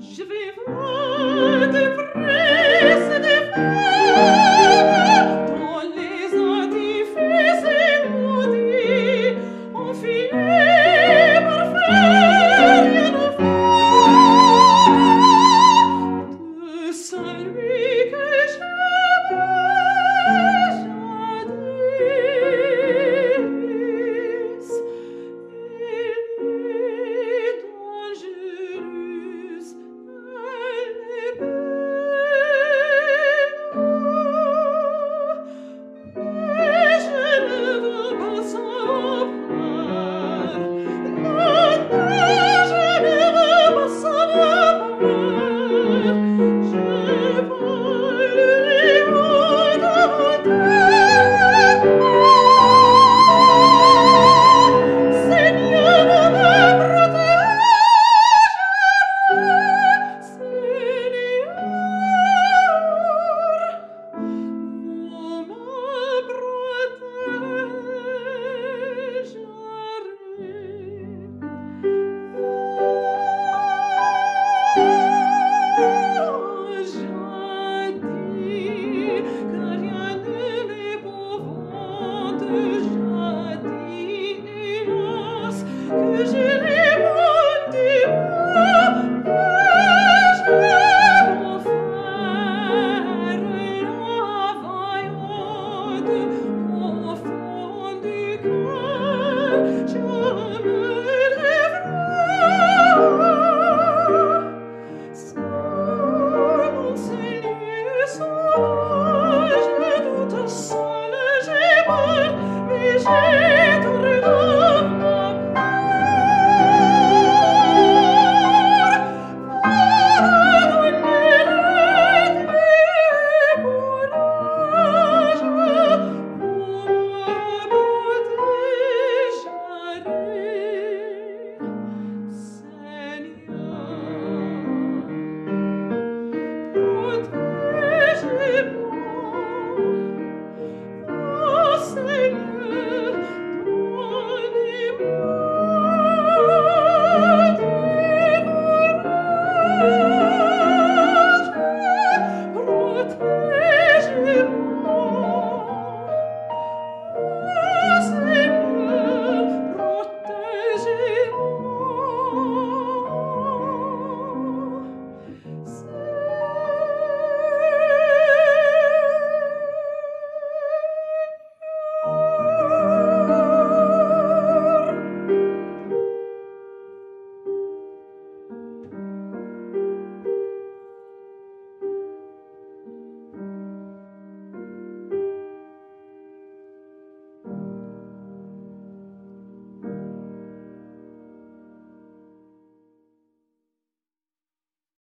vais voir